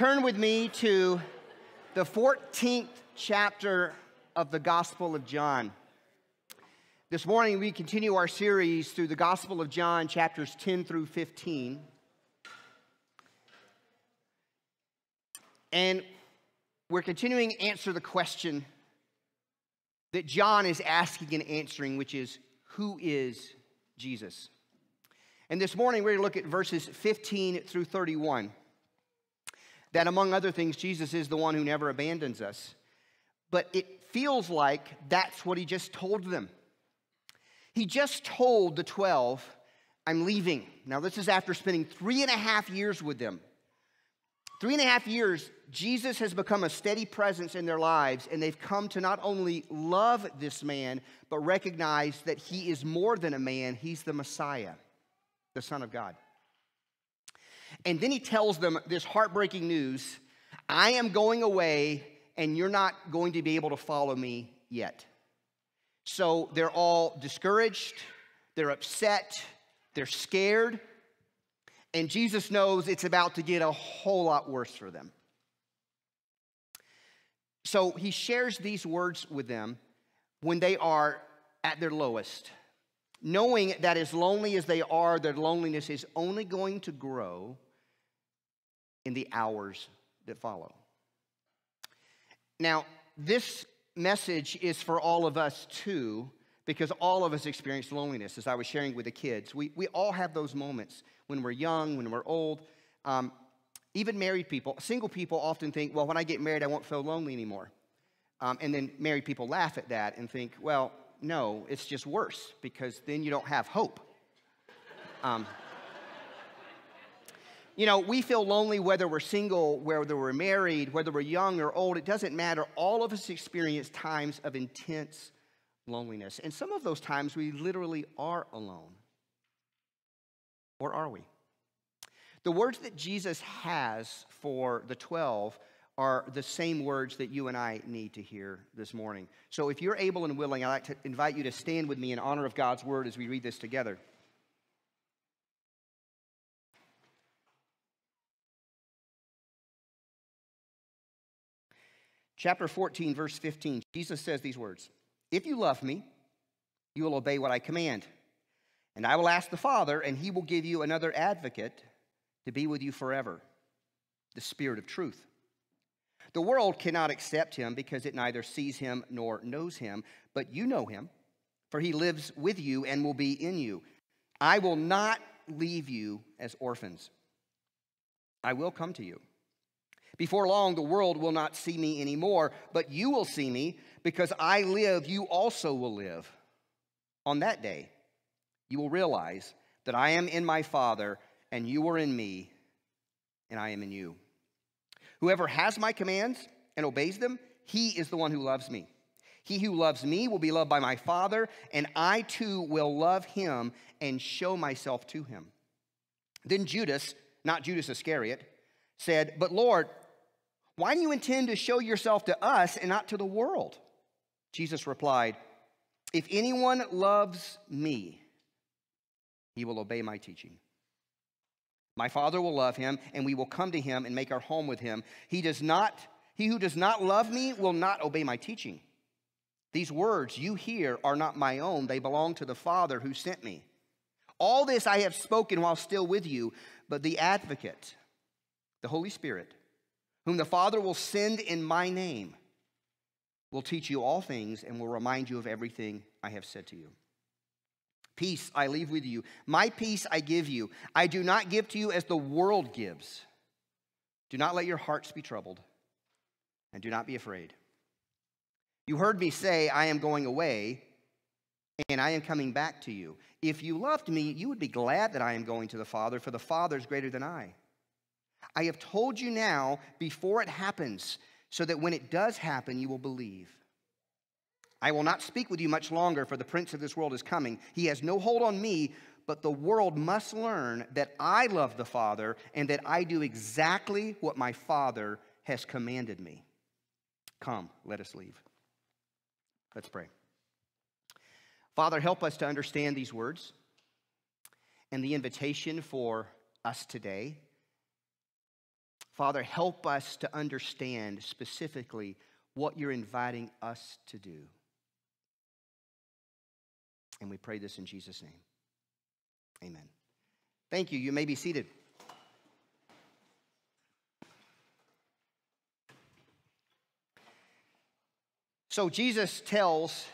Turn with me to the 14th chapter of the Gospel of John. This morning, we continue our series through the Gospel of John, chapters 10 through 15. And we're continuing to answer the question that John is asking and answering, which is who is Jesus? And this morning, we're going to look at verses 15 through 31. That, among other things, Jesus is the one who never abandons us. But it feels like that's what he just told them. He just told the 12, I'm leaving. Now, this is after spending three and a half years with them. Three and a half years, Jesus has become a steady presence in their lives, and they've come to not only love this man, but recognize that he is more than a man, he's the Messiah, the Son of God. And then he tells them this heartbreaking news I am going away, and you're not going to be able to follow me yet. So they're all discouraged, they're upset, they're scared, and Jesus knows it's about to get a whole lot worse for them. So he shares these words with them when they are at their lowest, knowing that as lonely as they are, their loneliness is only going to grow in the hours that follow. Now, this message is for all of us too, because all of us experience loneliness, as I was sharing with the kids. We, we all have those moments when we're young, when we're old. Um, even married people, single people often think, well, when I get married, I won't feel lonely anymore. Um, and then married people laugh at that and think, well, no, it's just worse because then you don't have hope. Um, you know, we feel lonely whether we're single, whether we're married, whether we're young or old. It doesn't matter. All of us experience times of intense loneliness. And some of those times we literally are alone. Or are we? The words that Jesus has for the 12 are the same words that you and I need to hear this morning. So if you're able and willing, I'd like to invite you to stand with me in honor of God's word as we read this together. Chapter 14, verse 15, Jesus says these words If you love me, you will obey what I command. And I will ask the Father, and he will give you another advocate to be with you forever the Spirit of truth. The world cannot accept him because it neither sees him nor knows him, but you know him, for he lives with you and will be in you. I will not leave you as orphans, I will come to you. Before long, the world will not see me anymore, but you will see me because I live, you also will live. On that day, you will realize that I am in my Father, and you are in me, and I am in you. Whoever has my commands and obeys them, he is the one who loves me. He who loves me will be loved by my Father, and I too will love him and show myself to him. Then Judas, not Judas Iscariot, said, But Lord, why do you intend to show yourself to us and not to the world? Jesus replied, If anyone loves me, he will obey my teaching. My Father will love him, and we will come to him and make our home with him. He does not, he who does not love me will not obey my teaching. These words you hear are not my own, they belong to the Father who sent me. All this I have spoken while still with you, but the advocate, the Holy Spirit, whom the Father will send in my name, will teach you all things and will remind you of everything I have said to you. Peace I leave with you. My peace I give you. I do not give to you as the world gives. Do not let your hearts be troubled, and do not be afraid. You heard me say, I am going away, and I am coming back to you. If you loved me, you would be glad that I am going to the Father, for the Father is greater than I. I have told you now before it happens, so that when it does happen, you will believe. I will not speak with you much longer, for the prince of this world is coming. He has no hold on me, but the world must learn that I love the Father and that I do exactly what my Father has commanded me. Come, let us leave. Let's pray. Father, help us to understand these words and the invitation for us today. Father, help us to understand specifically what you're inviting us to do. And we pray this in Jesus' name. Amen. Thank you. You may be seated. So Jesus tells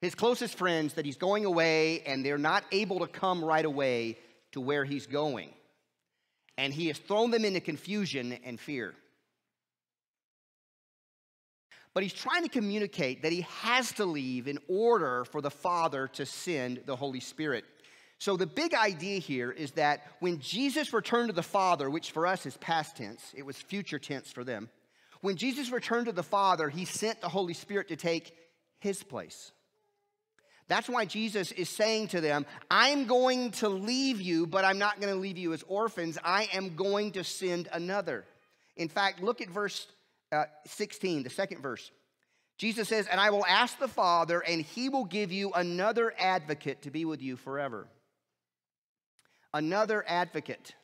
his closest friends that he's going away and they're not able to come right away to where he's going. And he has thrown them into confusion and fear. But he's trying to communicate that he has to leave in order for the Father to send the Holy Spirit. So, the big idea here is that when Jesus returned to the Father, which for us is past tense, it was future tense for them. When Jesus returned to the Father, he sent the Holy Spirit to take his place. That's why Jesus is saying to them, I'm going to leave you, but I'm not going to leave you as orphans. I am going to send another. In fact, look at verse uh, 16, the second verse. Jesus says, And I will ask the Father, and he will give you another advocate to be with you forever. Another advocate.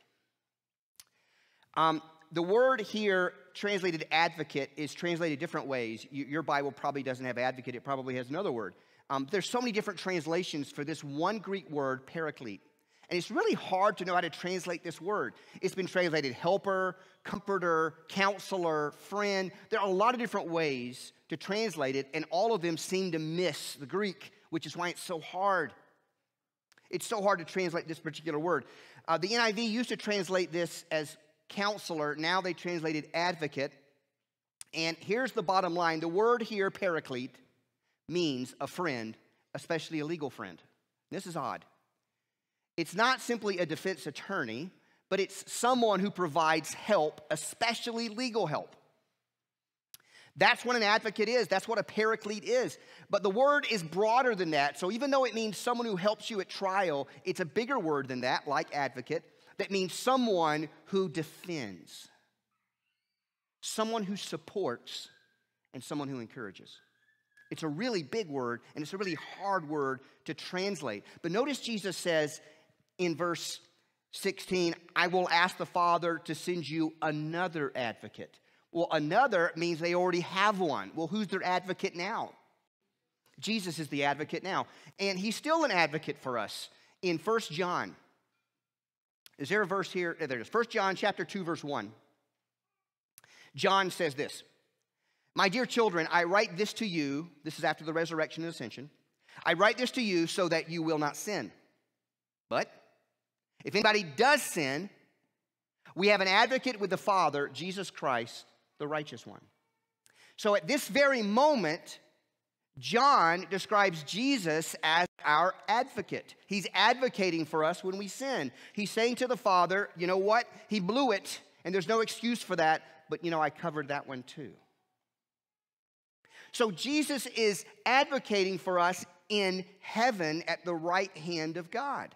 Um, the word here translated advocate is translated different ways. Your Bible probably doesn't have advocate, it probably has another word. Um, there's so many different translations for this one Greek word, paraclete. And it's really hard to know how to translate this word. It's been translated helper, comforter, counselor, friend. There are a lot of different ways to translate it, and all of them seem to miss the Greek, which is why it's so hard. It's so hard to translate this particular word. Uh, the NIV used to translate this as counselor, now they translated advocate. And here's the bottom line the word here, paraclete, means a friend, especially a legal friend. This is odd. It's not simply a defense attorney, but it's someone who provides help, especially legal help. That's what an advocate is. That's what a paraclete is. But the word is broader than that. So even though it means someone who helps you at trial, it's a bigger word than that, like advocate, that means someone who defends, someone who supports, and someone who encourages. It's a really big word and it's a really hard word to translate. But notice Jesus says in verse 16, I will ask the Father to send you another advocate. Well, another means they already have one. Well, who's their advocate now? Jesus is the advocate now. And he's still an advocate for us. In First John, is there a verse here? There it is. 1 John chapter 2, verse 1. John says this My dear children, I write this to you. This is after the resurrection and ascension. I write this to you so that you will not sin. But if anybody does sin, we have an advocate with the Father, Jesus Christ, the righteous one. So at this very moment, John describes Jesus as our advocate. He's advocating for us when we sin. He's saying to the Father, you know what? He blew it, and there's no excuse for that, but you know, I covered that one too. So Jesus is advocating for us in heaven at the right hand of God.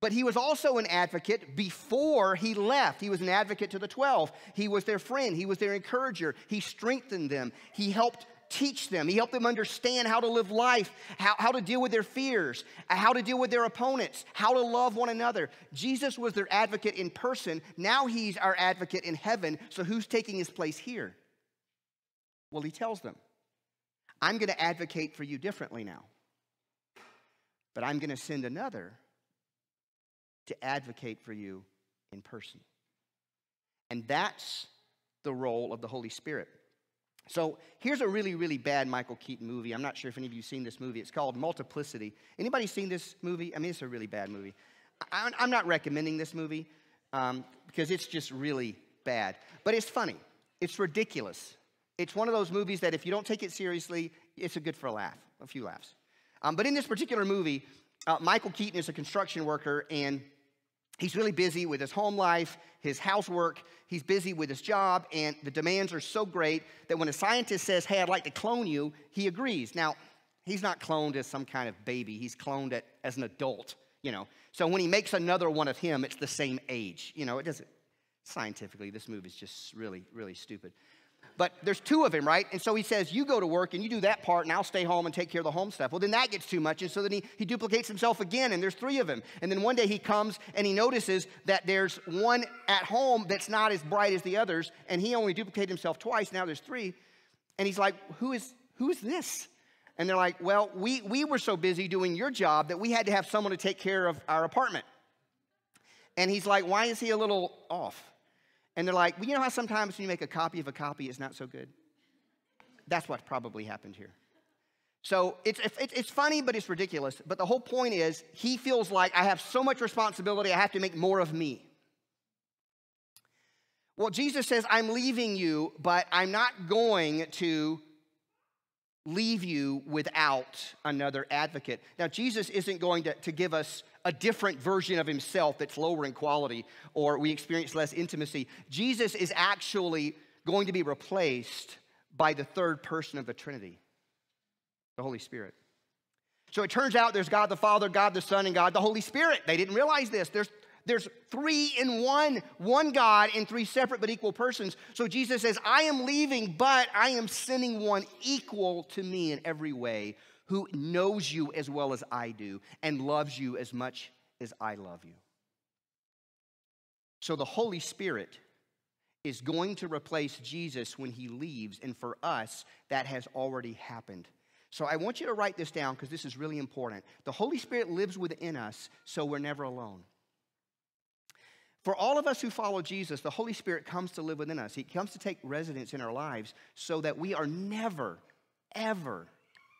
But he was also an advocate before he left. He was an advocate to the 12. He was their friend. He was their encourager. He strengthened them. He helped teach them. He helped them understand how to live life, how, how to deal with their fears, how to deal with their opponents, how to love one another. Jesus was their advocate in person. Now he's our advocate in heaven. So who's taking his place here? Well, he tells them, I'm going to advocate for you differently now, but I'm going to send another to advocate for you in person. And that's the role of the Holy Spirit. So here's a really, really bad Michael Keaton movie. I'm not sure if any of you have seen this movie. It's called Multiplicity. Anybody seen this movie? I mean, it's a really bad movie. I'm not recommending this movie um, because it's just really bad. But it's funny. It's ridiculous. It's one of those movies that if you don't take it seriously, it's a good for a laugh, a few laughs. Um, but in this particular movie, uh, Michael Keaton is a construction worker and He's really busy with his home life, his housework, he's busy with his job, and the demands are so great that when a scientist says, Hey, I'd like to clone you, he agrees. Now, he's not cloned as some kind of baby, he's cloned at, as an adult, you know. So when he makes another one of him, it's the same age. You know, it doesn't, scientifically, this movie is just really, really stupid. But there's two of him, right? And so he says, You go to work and you do that part, and I'll stay home and take care of the home stuff. Well, then that gets too much. And so then he, he duplicates himself again, and there's three of him. And then one day he comes and he notices that there's one at home that's not as bright as the others, and he only duplicated himself twice. Now there's three. And he's like, Who is, who is this? And they're like, Well, we, we were so busy doing your job that we had to have someone to take care of our apartment. And he's like, Why is he a little off? And they're like, well, you know how sometimes when you make a copy of a copy, it's not so good? That's what probably happened here. So it's, it's, it's funny, but it's ridiculous. But the whole point is, he feels like I have so much responsibility, I have to make more of me. Well, Jesus says, I'm leaving you, but I'm not going to leave you without another advocate. Now, Jesus isn't going to, to give us a different version of himself that's lower in quality or we experience less intimacy. Jesus is actually going to be replaced by the third person of the Trinity, the Holy Spirit. So it turns out there's God the Father, God the Son, and God the Holy Spirit. They didn't realize this. There's there's three in one, one God in three separate but equal persons. So Jesus says, I am leaving, but I am sending one equal to me in every way, who knows you as well as I do and loves you as much as I love you. So the Holy Spirit is going to replace Jesus when he leaves, and for us, that has already happened. So I want you to write this down because this is really important. The Holy Spirit lives within us, so we're never alone. For all of us who follow Jesus, the Holy Spirit comes to live within us. He comes to take residence in our lives so that we are never, ever,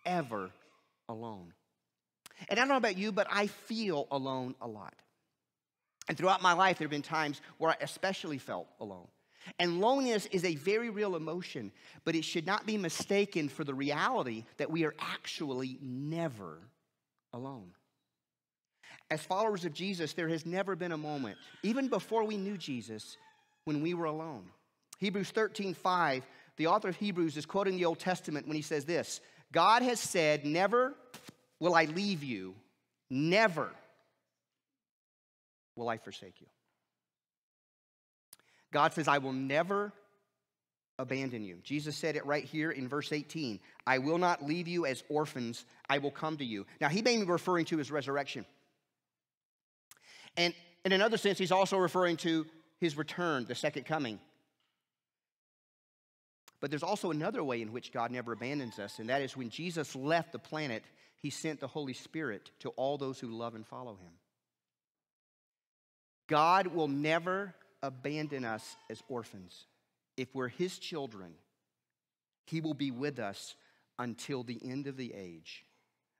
ever alone. And I don't know about you, but I feel alone a lot. And throughout my life, there have been times where I especially felt alone. And loneliness is a very real emotion, but it should not be mistaken for the reality that we are actually never alone. As followers of Jesus, there has never been a moment, even before we knew Jesus, when we were alone. Hebrews 13, 5, the author of Hebrews is quoting the Old Testament when he says this God has said, Never will I leave you, never will I forsake you. God says, I will never abandon you. Jesus said it right here in verse 18 I will not leave you as orphans, I will come to you. Now, he may be referring to his resurrection. And in another sense, he's also referring to his return, the second coming. But there's also another way in which God never abandons us, and that is when Jesus left the planet, he sent the Holy Spirit to all those who love and follow him. God will never abandon us as orphans. If we're his children, he will be with us until the end of the age,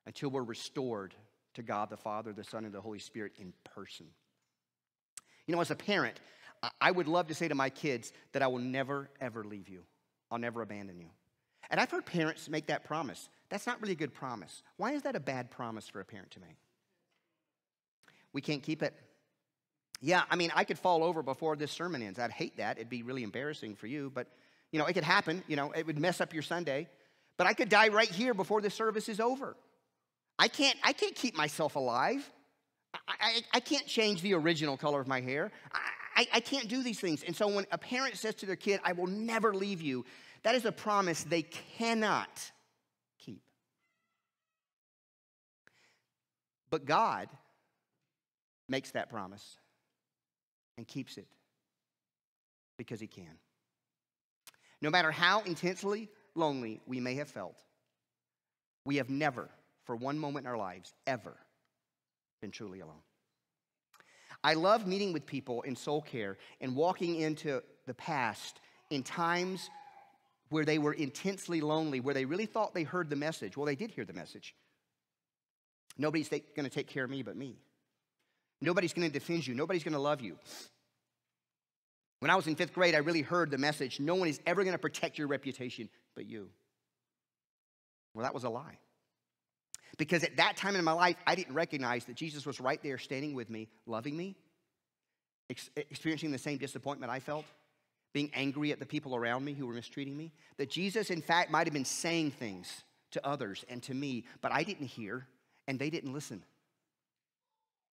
until we're restored to God the Father, the Son, and the Holy Spirit in person. You know, as a parent, I would love to say to my kids that I will never, ever leave you. I'll never abandon you. And I've heard parents make that promise. That's not really a good promise. Why is that a bad promise for a parent to make? We can't keep it. Yeah, I mean, I could fall over before this sermon ends. I'd hate that. It'd be really embarrassing for you, but you know, it could happen. You know, it would mess up your Sunday. But I could die right here before the service is over. I can't, I can't keep myself alive. I, I, I can't change the original color of my hair. I, I, I can't do these things. And so when a parent says to their kid, I will never leave you, that is a promise they cannot keep. But God makes that promise and keeps it because He can. No matter how intensely lonely we may have felt, we have never, for one moment in our lives, ever been truly alone. I love meeting with people in soul care and walking into the past in times where they were intensely lonely, where they really thought they heard the message. Well, they did hear the message. Nobody's going to take care of me but me. Nobody's going to defend you. Nobody's going to love you. When I was in fifth grade, I really heard the message no one is ever going to protect your reputation but you. Well, that was a lie. Because at that time in my life, I didn't recognize that Jesus was right there standing with me, loving me, ex- experiencing the same disappointment I felt, being angry at the people around me who were mistreating me. That Jesus, in fact, might have been saying things to others and to me, but I didn't hear and they didn't listen.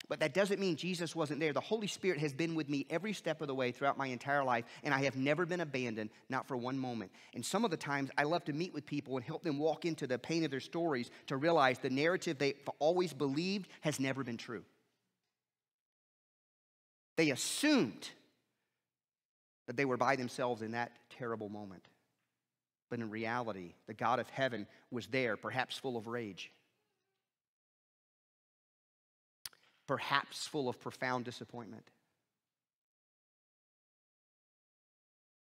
But that doesn't mean Jesus wasn't there. The Holy Spirit has been with me every step of the way throughout my entire life, and I have never been abandoned, not for one moment. And some of the times I love to meet with people and help them walk into the pain of their stories to realize the narrative they've always believed has never been true. They assumed that they were by themselves in that terrible moment. But in reality, the God of heaven was there, perhaps full of rage perhaps full of profound disappointment.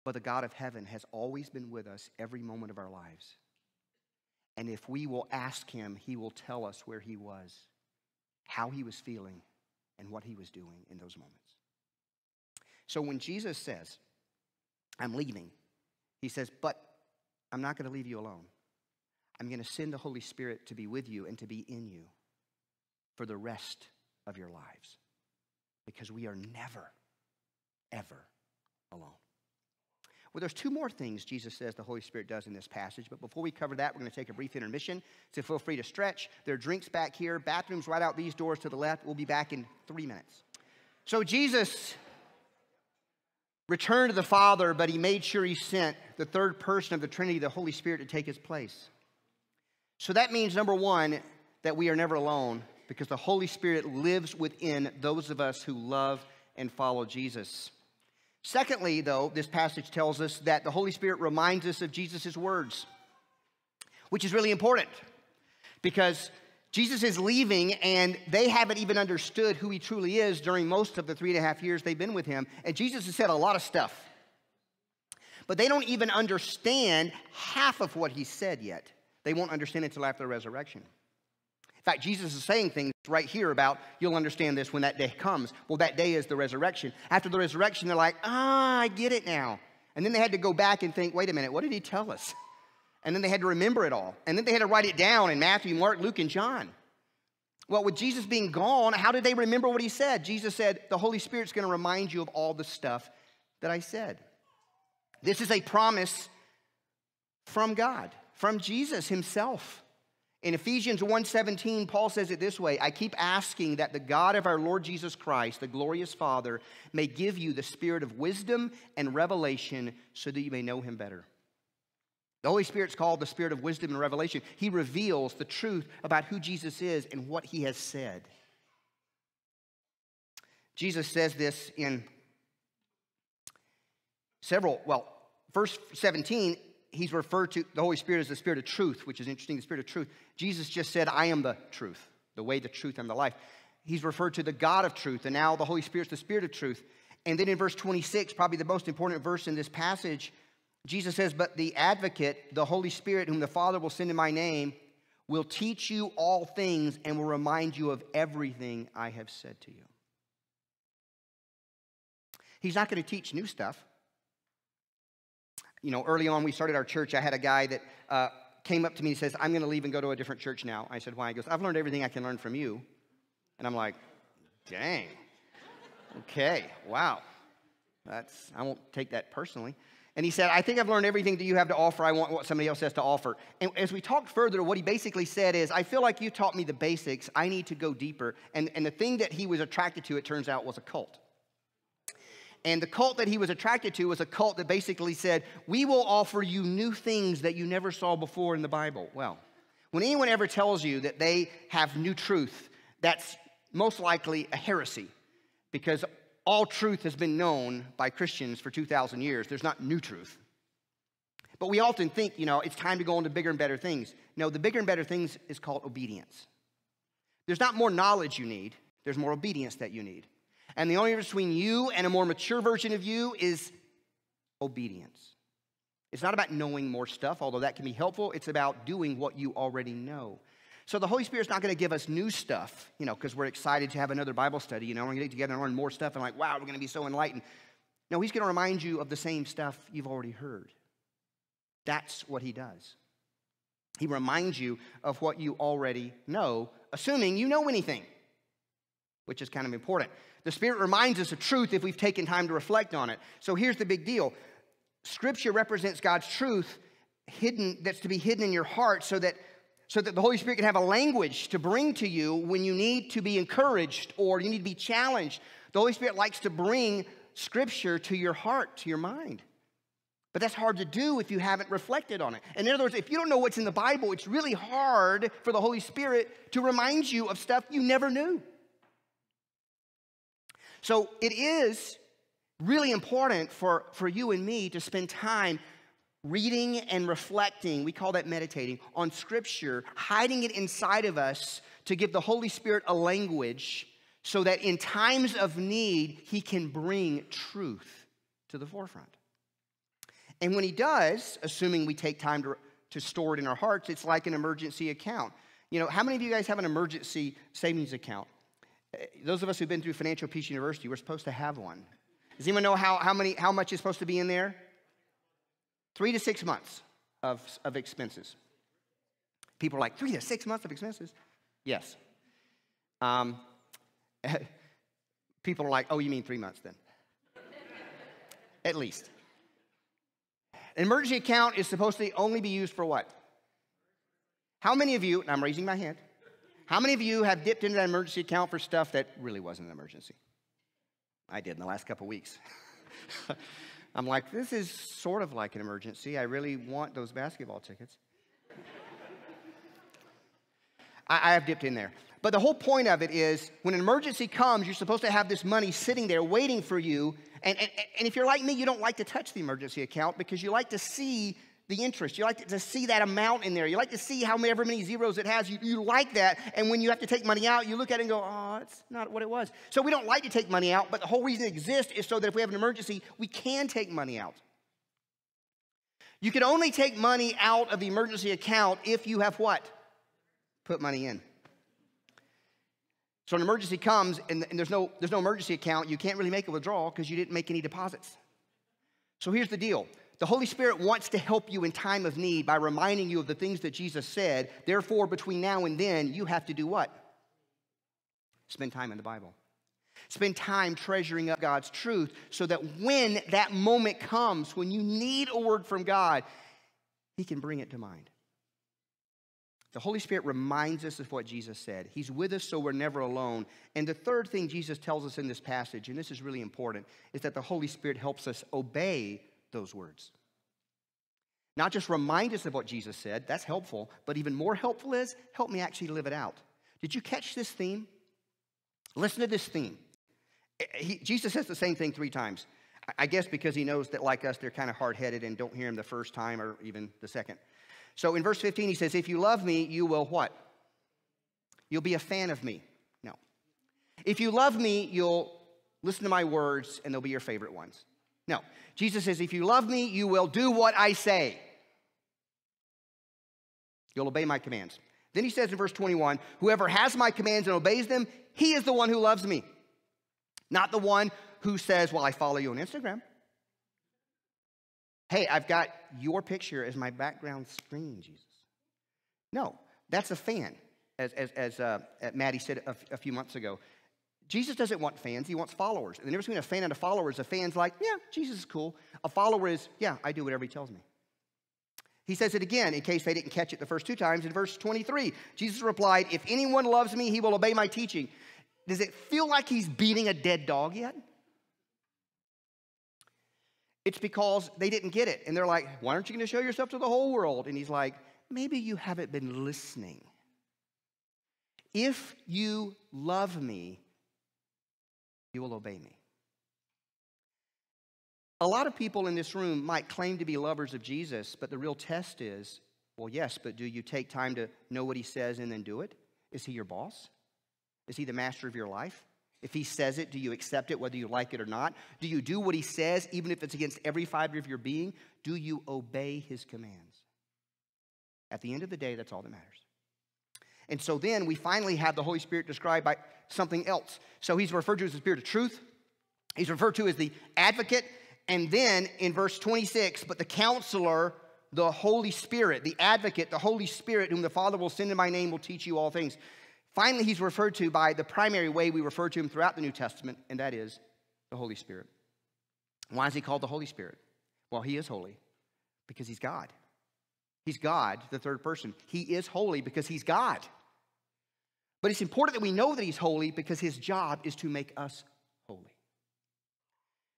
But the God of heaven has always been with us every moment of our lives. And if we will ask him, he will tell us where he was, how he was feeling, and what he was doing in those moments. So when Jesus says, I'm leaving, he says, But I'm not going to leave you alone. I'm going to send the Holy Spirit to be with you and to be in you for the rest of your lives because we are never, ever alone. Well, there's two more things Jesus says the Holy Spirit does in this passage, but before we cover that, we're going to take a brief intermission. So feel free to stretch. There are drinks back here, bathrooms right out these doors to the left. We'll be back in three minutes. So Jesus returned to the Father, but he made sure he sent the third person of the Trinity, the Holy Spirit, to take his place. So that means, number one, that we are never alone because the Holy Spirit lives within those of us who love and follow Jesus. Secondly, though, this passage tells us that the Holy Spirit reminds us of Jesus' words, which is really important because Jesus is leaving and they haven't even understood who he truly is during most of the three and a half years they've been with him. And Jesus has said a lot of stuff, but they don't even understand half of what he said yet. They won't understand it until after the resurrection. In fact, Jesus is saying things right here about you'll understand this when that day comes. Well, that day is the resurrection. After the resurrection, they're like, ah, I get it now. And then they had to go back and think, wait a minute, what did he tell us? And then they had to remember it all. And then they had to write it down in Matthew, Mark, Luke, and John. Well, with Jesus being gone, how did they remember what he said? Jesus said, The Holy Spirit's going to remind you of all the stuff that I said. This is a promise from God, from Jesus himself. In Ephesians 1:17, Paul says it this way, I keep asking that the God of our Lord Jesus Christ, the glorious Father, may give you the spirit of wisdom and revelation so that you may know him better. The Holy Spirit's called the spirit of wisdom and revelation. He reveals the truth about who Jesus is and what he has said. Jesus says this in several, well, verse 17, he's referred to the Holy Spirit as the Spirit of truth, which is interesting, the Spirit of truth. Jesus just said, I am the truth, the way, the truth, and the life. He's referred to the God of truth, and now the Holy Spirit's the Spirit of truth. And then in verse 26, probably the most important verse in this passage, Jesus says, But the advocate, the Holy Spirit, whom the Father will send in my name, will teach you all things and will remind you of everything I have said to you. He's not going to teach new stuff you know, early on we started our church, I had a guy that uh, came up to me and says, I'm going to leave and go to a different church now. I said, why? He goes, I've learned everything I can learn from you. And I'm like, dang. Okay, wow. That's, I won't take that personally. And he said, I think I've learned everything that you have to offer. I want what somebody else has to offer. And as we talked further, what he basically said is, I feel like you taught me the basics. I need to go deeper. And, and the thing that he was attracted to, it turns out, was a cult. And the cult that he was attracted to was a cult that basically said, We will offer you new things that you never saw before in the Bible. Well, when anyone ever tells you that they have new truth, that's most likely a heresy because all truth has been known by Christians for 2,000 years. There's not new truth. But we often think, you know, it's time to go into bigger and better things. No, the bigger and better things is called obedience. There's not more knowledge you need, there's more obedience that you need. And the only difference between you and a more mature version of you is obedience. It's not about knowing more stuff, although that can be helpful. It's about doing what you already know. So the Holy Spirit's not going to give us new stuff, you know, because we're excited to have another Bible study. You know, we're going to get together and learn more stuff and like, wow, we're going to be so enlightened. No, He's going to remind you of the same stuff you've already heard. That's what He does. He reminds you of what you already know, assuming you know anything, which is kind of important. The Spirit reminds us of truth if we've taken time to reflect on it. So here's the big deal Scripture represents God's truth hidden, that's to be hidden in your heart so that so that the Holy Spirit can have a language to bring to you when you need to be encouraged or you need to be challenged. The Holy Spirit likes to bring Scripture to your heart, to your mind. But that's hard to do if you haven't reflected on it. And in other words, if you don't know what's in the Bible, it's really hard for the Holy Spirit to remind you of stuff you never knew. So it is really important for, for you and me to spend time reading and reflecting, we call that meditating, on Scripture, hiding it inside of us to give the Holy Spirit a language so that in times of need, He can bring truth to the forefront. And when He does, assuming we take time to, to store it in our hearts, it's like an emergency account. You know, how many of you guys have an emergency savings account? Eh, those of us who've been through Financial Peace University, we're supposed to have one. Does anyone know how, how, many, how much is supposed to be in there? Three to six months of, of expenses. People are like, three to six months of expenses? Yes. Um, people are like, oh, you mean three months then? At least. An emergency account is supposed to only be used for what? How many of you, and I'm raising my hand, how many of you have dipped into that emergency account for stuff that really wasn't an emergency? I did in the last couple weeks. I'm like, this is sort of like an emergency. I really want those basketball tickets. I, I have dipped in there. But the whole point of it is when an emergency comes, you're supposed to have this money sitting there waiting for you. And, and, and if you're like me, you don't like to touch the emergency account because you like to see the interest. You like to see that amount in there. You like to see however many zeros it has. You, you like that. And when you have to take money out, you look at it and go, oh, it's not what it was. So we don't like to take money out, but the whole reason it exists is so that if we have an emergency, we can take money out. You can only take money out of the emergency account if you have what? Put money in. So an emergency comes and, and there's, no, there's no emergency account, you can't really make a withdrawal because you didn't make any deposits. So here's the deal the Holy Spirit wants to help you in time of need by reminding you of the things that Jesus said. Therefore, between now and then, you have to do what? Spend time in the Bible. Spend time treasuring up God's truth so that when that moment comes, when you need a word from God, He can bring it to mind. The Holy Spirit reminds us of what Jesus said. He's with us so we're never alone. And the third thing Jesus tells us in this passage, and this is really important, is that the Holy Spirit helps us obey those words. Not just remind us of what Jesus said, that's helpful, but even more helpful is help me actually live it out. Did you catch this theme? Listen to this theme. Eh, he, Jesus says the same thing three times. I guess because he knows that, like us, they're kind of hard headed and don't hear him the first time or even the second. So in verse 15, he says, If you love me, you will what? You'll be a fan of me. No. If you love me, you'll listen to my words and they'll be your favorite ones. No. Jesus says, If you love me, you will do what I say. You'll obey my commands. Then he says in verse 21 Whoever has my commands and obeys them, he is the one who loves me. Not the one who says, Well, I follow you on Instagram. Hey, I've got your picture as my background screen, Jesus. No, that's a fan, as, as, as uh, Maddie said a, a few months ago. Jesus doesn't want fans, he wants followers. And the difference between a fan and a follower is a fan's like, yeah, Jesus is cool. A follower is, yeah, I do whatever he tells me. He says it again in case they didn't catch it the first two times in verse 23. Jesus replied, If anyone loves me, he will obey my teaching. Does it feel like he's beating a dead dog yet? It's because they didn't get it. And they're like, Why aren't you going to show yourself to the whole world? And he's like, Maybe you haven't been listening. If you love me, you will obey me. A lot of people in this room might claim to be lovers of Jesus, but the real test is well, yes, but do you take time to know what he says and then do it? Is he your boss? Is he the master of your life? If he says it, do you accept it whether you like it or not? Do you do what he says even if it's against every fiber of your being? Do you obey his commands? At the end of the day, that's all that matters. And so then we finally have the Holy Spirit described by something else. So he's referred to as the Spirit of truth, he's referred to as the advocate. And then in verse 26, but the counselor, the Holy Spirit, the advocate, the Holy Spirit, whom the Father will send in my name, will teach you all things. Finally, he's referred to by the primary way we refer to him throughout the New Testament, and that is the Holy Spirit. Why is he called the Holy Spirit? Well, he is holy because he's God. He's God, the third person. He is holy because he's God. But it's important that we know that he's holy because his job is to make us holy.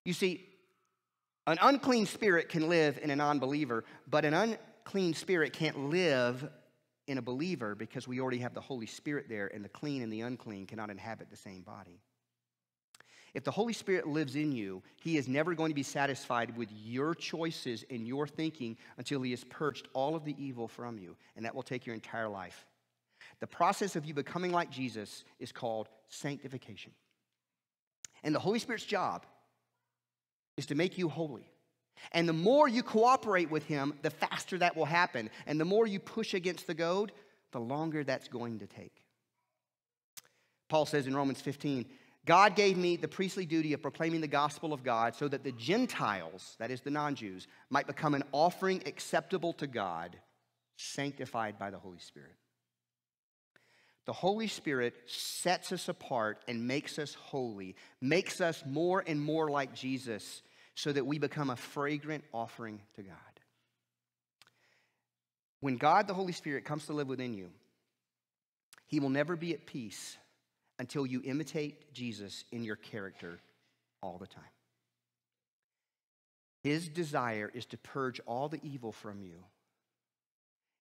You see, an unclean spirit can live in a non believer, but an unclean spirit can't live in a believer because we already have the Holy Spirit there, and the clean and the unclean cannot inhabit the same body. If the Holy Spirit lives in you, He is never going to be satisfied with your choices and your thinking until He has purged all of the evil from you, and that will take your entire life. The process of you becoming like Jesus is called sanctification. And the Holy Spirit's job is to make you holy. And the more you cooperate with Him, the faster that will happen. And the more you push against the goad, the longer that's going to take. Paul says in Romans 15, God gave me the priestly duty of proclaiming the gospel of God so that the Gentiles, that is the non Jews, might become an offering acceptable to God, sanctified by the Holy Spirit. The Holy Spirit sets us apart and makes us holy, makes us more and more like Jesus so that we become a fragrant offering to God. When God, the Holy Spirit, comes to live within you, He will never be at peace until you imitate Jesus in your character all the time. His desire is to purge all the evil from you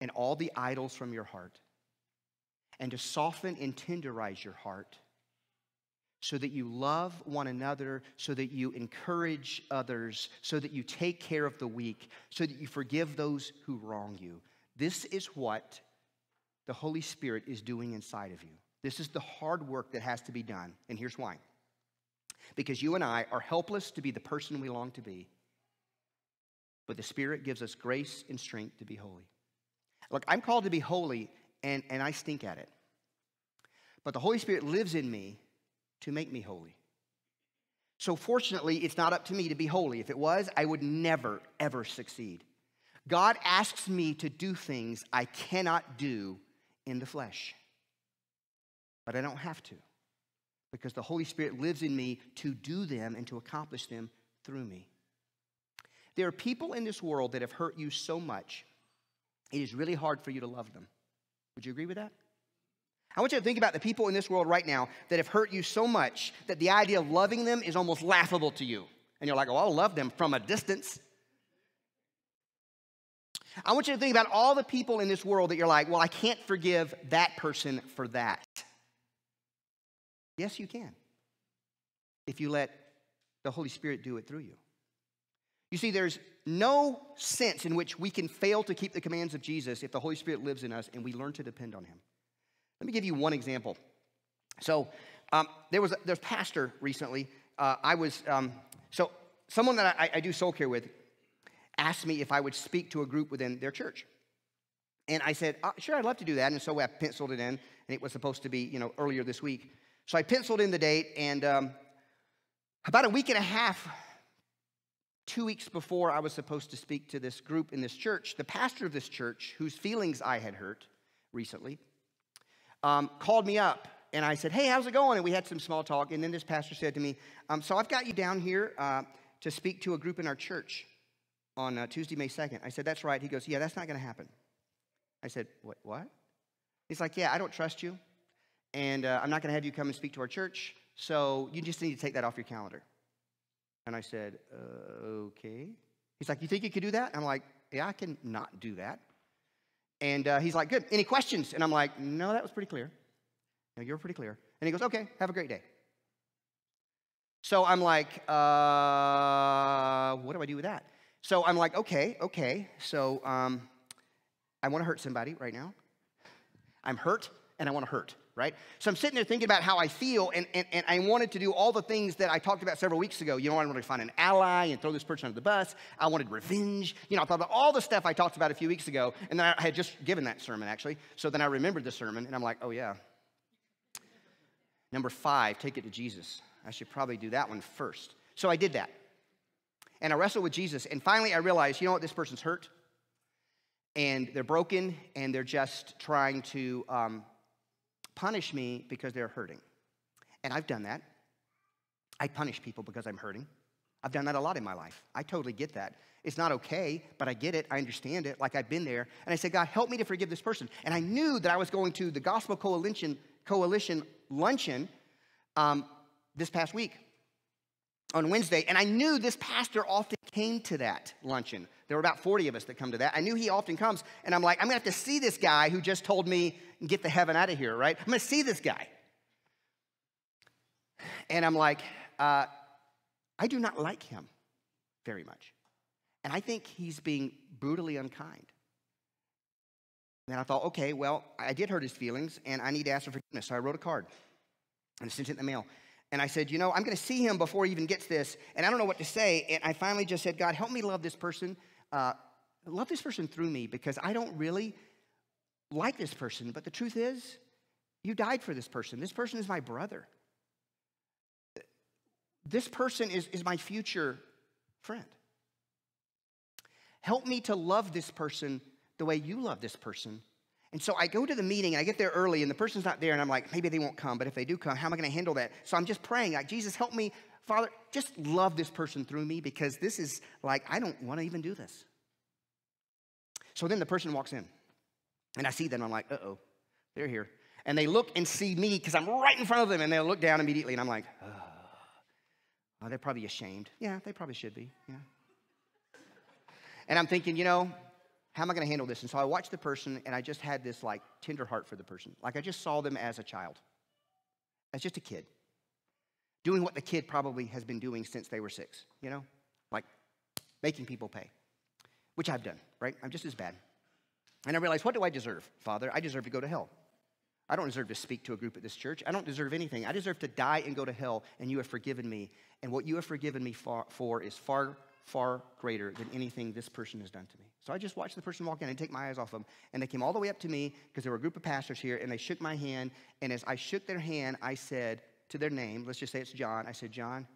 and all the idols from your heart and to soften and tenderize your heart so that you love one another, so that you encourage others, so that you take care of the weak, so that you forgive those who wrong you. This is what the Holy Spirit is doing inside of you. This is the hard work that has to be done. And here's why because you and I are helpless to be the person we long to be, but the Spirit gives us grace and strength to be holy. Look, I'm called to be holy, and, and I stink at it. But the Holy Spirit lives in me to make me holy. So, fortunately, it's not up to me to be holy. If it was, I would never, ever succeed. God asks me to do things I cannot do in the flesh but I don't have to because the Holy Spirit lives in me to do them and to accomplish them through me. There are people in this world that have hurt you so much, it is really hard for you to love them. Would you agree with that? I want you to think about the people in this world right now that have hurt you so much that the idea of loving them is almost laughable to you. And you're like, oh, I'll love them from a distance. I want you to think about all the people in this world that you're like, well, I can't forgive that person for that. Yes, you can. If you let the Holy Spirit do it through you. You see, there's no sense in which we can fail to keep the commands of Jesus if the Holy Spirit lives in us and we learn to depend on Him. Let me give you one example. So, um, there was a, there's pastor recently. Uh, I was um, so someone that I, I do soul care with asked me if I would speak to a group within their church, and I said, uh, "Sure, I'd love to do that." And so I penciled it in, and it was supposed to be, you know, earlier this week. So I penciled in the date, and um, about a week and a half, two weeks before I was supposed to speak to this group in this church, the pastor of this church, whose feelings I had hurt recently, um, called me up. And I said, Hey, how's it going? And we had some small talk. And then this pastor said to me, um, So I've got you down here uh, to speak to a group in our church on uh, Tuesday, May 2nd. I said, That's right. He goes, Yeah, that's not going to happen. I said, What? What? He's like, Yeah, I don't trust you and uh, I'm not going to have you come and speak to our church, so you just need to take that off your calendar. And I said, uh, okay. He's like, you think you could do that? I'm like, yeah, I can not do that. And uh, he's like, good. Any questions? And I'm like, no, that was pretty clear. No, you're pretty clear. And he goes, okay, have a great day. So I'm like, uh, what do I do with that? So I'm like, okay, okay. So um, I want to hurt somebody right now. I'm hurt and I want to hurt right? So I'm sitting there thinking about how I feel, and, and, and I wanted to do all the things that I talked about several weeks ago. You know, I wanted to find an ally and throw this person under the bus. I wanted revenge. You know, I thought about all the stuff I talked about a few weeks ago, and then I had just given that sermon, actually. So then I remembered the sermon, and I'm like, oh, yeah. Number five, take it to Jesus. I should probably do that one first. So I did that. And I wrestled with Jesus, and finally I realized, you know what, this person's hurt, and they're broken, and they're just trying to um, punish me because they're hurting. And I've done that. I punish people because I'm hurting. I've done that a lot in my life. I totally get that. It's not okay, but I get it. I understand it. Like I've been there. And I said, God, help me to forgive this person. And I knew that I was going to the Gospel Coalition, Coalition luncheon um, this past week on Wednesday. And I knew this pastor often came to that luncheon. There were about 40 of us that come to that. I knew he often comes. And I'm like, I'm to have to see this guy who just told me, get the heaven out of here, right? I'm to see this guy. And I'm like, uh, I do not like him very much. And I think he's being brutally unkind. And I thought, okay, well, I did hurt his feelings and I need to ask for forgiveness. So I wrote a card and sent it in the mail. And I said, you know, I'm going to see him before he even gets this. And I don't know what to say. And I finally just said, God, help me love this person. Uh, love this person through me because I don't really like this person. But the truth is, you died for this person. This person is my brother. This person is, is my future friend. Help me to love this person the way you love this person. And so I go to the meeting and I get there early and the person's not there and I'm like, maybe they won't come, but if they do come, how am I going to handle that? So I'm just praying, like, Jesus, help me, Father, just love this person through me because this is like, I don't want to even do this. So then the person walks in and I see them. I'm like, uh oh, they're here. And they look and see me because I'm right in front of them and they'll look down immediately and I'm like, oh. they're probably ashamed. Yeah, they probably should be. Yeah. And I'm thinking, you know, how am I going to handle this? And so I watched the person and I just had this like tender heart for the person. Like I just saw them as a child, as just a kid, doing what the kid probably has been doing since they were six, you know, like making people pay, which I've done, right? I'm just as bad. And I realized, what do I deserve, Father? I deserve to go to hell. I don't deserve to speak to a group at this church. I don't deserve anything. I deserve to die and go to hell, and you have forgiven me. And what you have forgiven me for, for is far far greater than anything this person has done to me. So I just watched the person walk in and take my eyes off them. And they came all the way up to me because there were a group of pastors here and they shook my hand. And as I shook their hand, I said to their name, let's just say it's John, I said, John,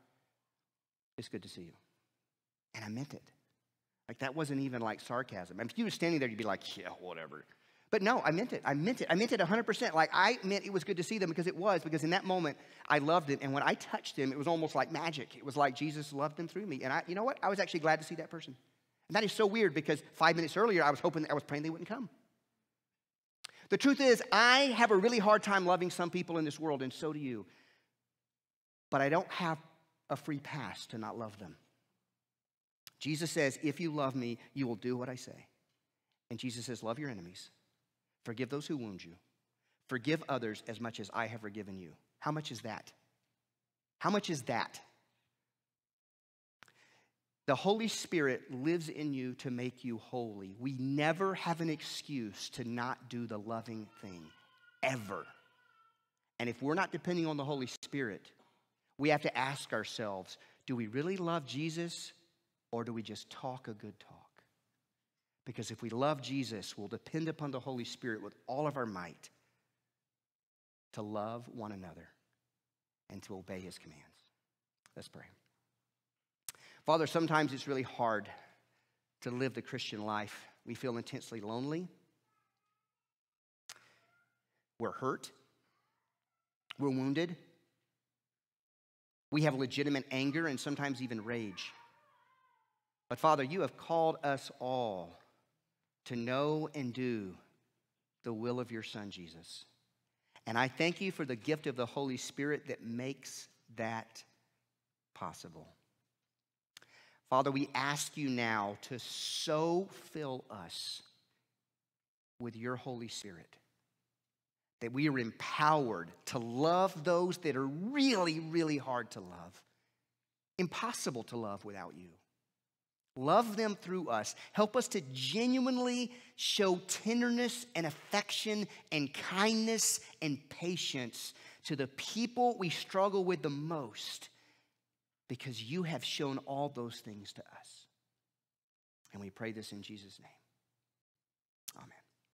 it's good to see you. And I meant it. Like that wasn't even like sarcasm. I mean, if you were standing there, you'd be like, yeah, whatever. But no, I meant it. I meant it. I meant it 100%. Like I meant it was good to see them because it was, because in that moment, I loved it. And when I touched him, it was almost like magic. It was like Jesus loved them through me. And I, you know what? I was actually glad to see that person. And that is so weird because five minutes earlier, I was hoping, I was praying they wouldn't come. The truth is, I have a really hard time loving some people in this world, and so do you. But I don't have a free pass to not love them. Jesus says, If you love me, you will do what I say. And Jesus says, Love your enemies. Forgive those who wound you. Forgive others as much as I have forgiven you. How much is that? How much is that? The Holy Spirit lives in you to make you holy. We never have an excuse to not do the loving thing, ever. And if we're not depending on the Holy Spirit, we have to ask ourselves do we really love Jesus or do we just talk a good talk? Because if we love Jesus, we'll depend upon the Holy Spirit with all of our might to love one another and to obey his commands. Let's pray. Father, sometimes it's really hard to live the Christian life. We feel intensely lonely. We're hurt. We're wounded. We have legitimate anger and sometimes even rage. But Father, you have called us all to know and do the will of your Son, Jesus. And I thank you for the gift of the Holy Spirit that makes that possible. Father, we ask you now to so fill us with your Holy Spirit that we are empowered to love those that are really, really hard to love, impossible to love without you. Love them through us. Help us to genuinely show tenderness and affection and kindness and patience to the people we struggle with the most because you have shown all those things to us. And we pray this in Jesus' name.